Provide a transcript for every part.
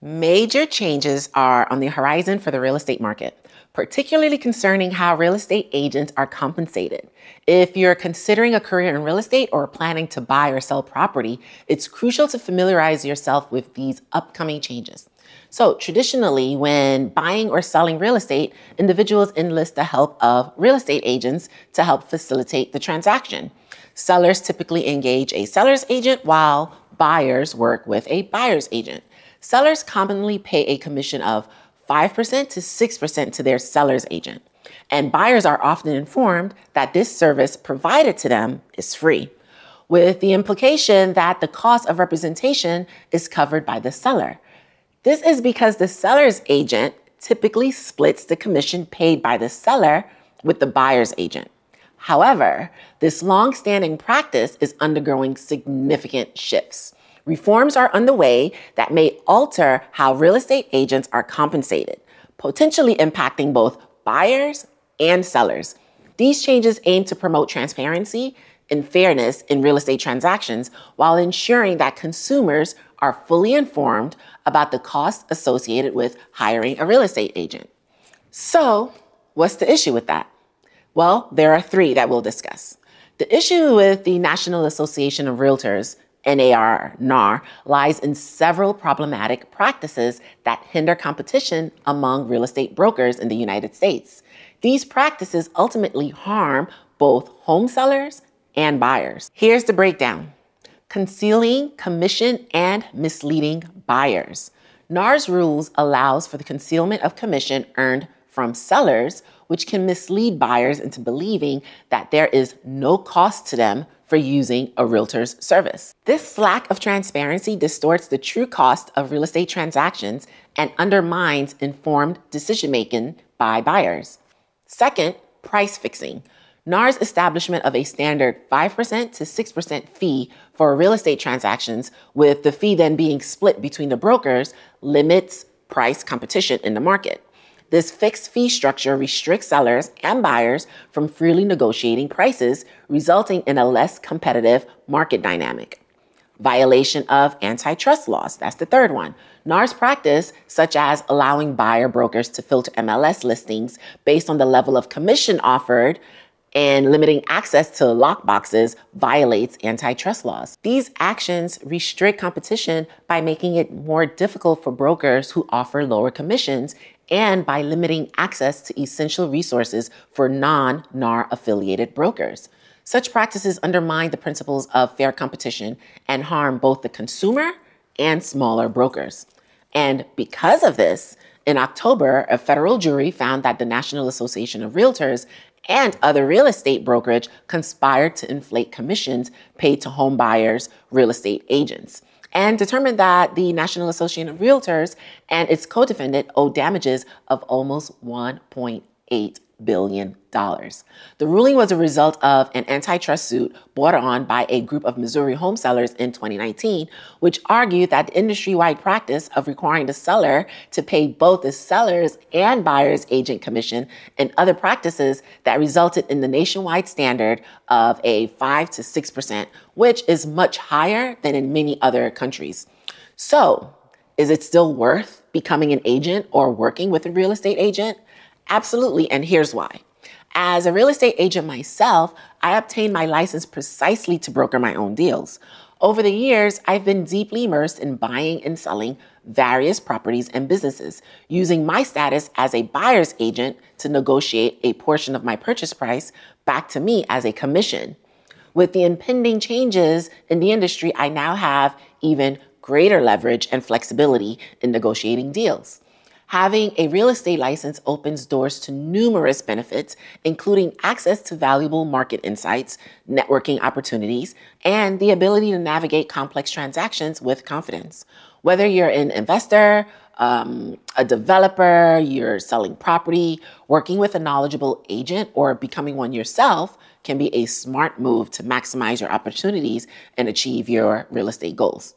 Major changes are on the horizon for the real estate market, particularly concerning how real estate agents are compensated. If you're considering a career in real estate or planning to buy or sell property, it's crucial to familiarize yourself with these upcoming changes. So, traditionally, when buying or selling real estate, individuals enlist the help of real estate agents to help facilitate the transaction. Sellers typically engage a seller's agent while buyers work with a buyer's agent. Sellers commonly pay a commission of 5% to 6% to their seller's agent, and buyers are often informed that this service provided to them is free, with the implication that the cost of representation is covered by the seller. This is because the seller's agent typically splits the commission paid by the seller with the buyer's agent. However, this long standing practice is undergoing significant shifts. Reforms are underway that may alter how real estate agents are compensated, potentially impacting both buyers and sellers. These changes aim to promote transparency and fairness in real estate transactions while ensuring that consumers are fully informed about the costs associated with hiring a real estate agent. So, what's the issue with that? Well, there are three that we'll discuss. The issue with the National Association of Realtors NAR, NAR, lies in several problematic practices that hinder competition among real estate brokers in the United States. These practices ultimately harm both home sellers and buyers. Here's the breakdown concealing commission and misleading buyers. NAR's rules allows for the concealment of commission earned from sellers, which can mislead buyers into believing that there is no cost to them for using a realtor's service. This lack of transparency distorts the true cost of real estate transactions and undermines informed decision making by buyers. Second, price fixing. NAR's establishment of a standard 5% to 6% fee for real estate transactions, with the fee then being split between the brokers, limits price competition in the market. This fixed fee structure restricts sellers and buyers from freely negotiating prices, resulting in a less competitive market dynamic. Violation of antitrust laws. That's the third one. NAR's practice, such as allowing buyer brokers to filter MLS listings based on the level of commission offered, and limiting access to lockboxes violates antitrust laws. These actions restrict competition by making it more difficult for brokers who offer lower commissions and by limiting access to essential resources for non NAR affiliated brokers. Such practices undermine the principles of fair competition and harm both the consumer and smaller brokers. And because of this, in October, a federal jury found that the National Association of Realtors and other real estate brokerage conspired to inflate commissions paid to home buyers, real estate agents and determined that the National Association of Realtors and its co-defendant owed damages of almost 1.8 billion dollars. The ruling was a result of an antitrust suit brought on by a group of Missouri home sellers in 2019, which argued that the industry-wide practice of requiring the seller to pay both the seller's and buyer's agent commission and other practices that resulted in the nationwide standard of a 5 to 6%, which is much higher than in many other countries. So, is it still worth becoming an agent or working with a real estate agent? Absolutely, and here's why. As a real estate agent myself, I obtained my license precisely to broker my own deals. Over the years, I've been deeply immersed in buying and selling various properties and businesses, using my status as a buyer's agent to negotiate a portion of my purchase price back to me as a commission. With the impending changes in the industry, I now have even greater leverage and flexibility in negotiating deals. Having a real estate license opens doors to numerous benefits, including access to valuable market insights, networking opportunities, and the ability to navigate complex transactions with confidence. Whether you're an investor, um, a developer, you're selling property, working with a knowledgeable agent, or becoming one yourself can be a smart move to maximize your opportunities and achieve your real estate goals.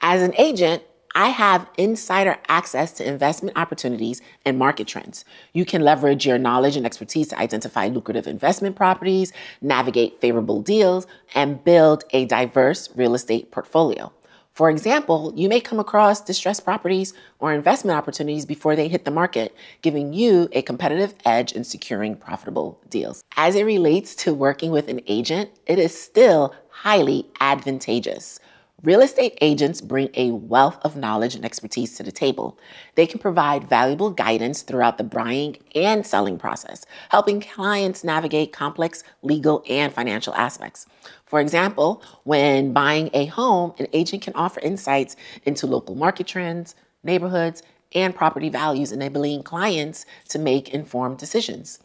As an agent, I have insider access to investment opportunities and market trends. You can leverage your knowledge and expertise to identify lucrative investment properties, navigate favorable deals, and build a diverse real estate portfolio. For example, you may come across distressed properties or investment opportunities before they hit the market, giving you a competitive edge in securing profitable deals. As it relates to working with an agent, it is still highly advantageous. Real estate agents bring a wealth of knowledge and expertise to the table. They can provide valuable guidance throughout the buying and selling process, helping clients navigate complex legal and financial aspects. For example, when buying a home, an agent can offer insights into local market trends, neighborhoods, and property values, enabling clients to make informed decisions.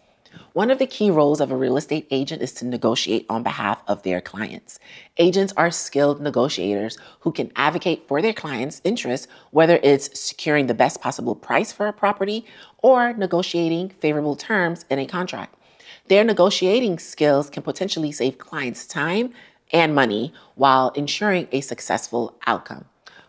One of the key roles of a real estate agent is to negotiate on behalf of their clients. Agents are skilled negotiators who can advocate for their clients' interests, whether it's securing the best possible price for a property or negotiating favorable terms in a contract. Their negotiating skills can potentially save clients time and money while ensuring a successful outcome.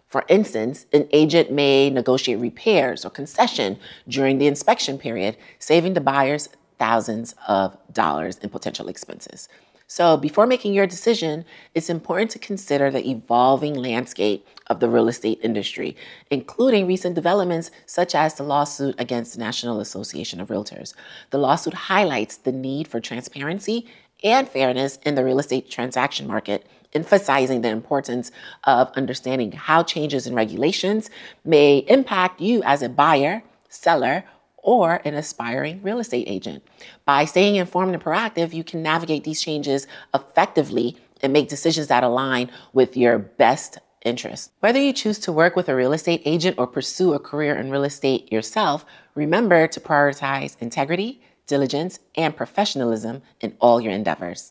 For instance, an agent may negotiate repairs or concession during the inspection period, saving the buyers thousands of dollars in potential expenses. So, before making your decision, it's important to consider the evolving landscape of the real estate industry, including recent developments such as the lawsuit against the National Association of Realtors. The lawsuit highlights the need for transparency and fairness in the real estate transaction market, emphasizing the importance of understanding how changes in regulations may impact you as a buyer, seller, or an aspiring real estate agent. By staying informed and proactive, you can navigate these changes effectively and make decisions that align with your best interests. Whether you choose to work with a real estate agent or pursue a career in real estate yourself, remember to prioritize integrity, diligence, and professionalism in all your endeavors.